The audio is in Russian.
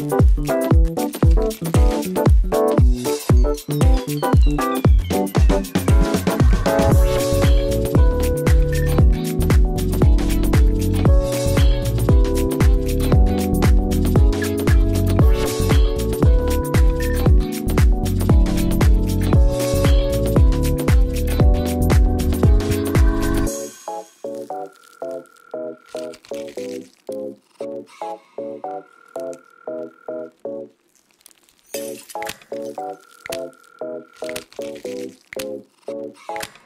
radio you. Thank you.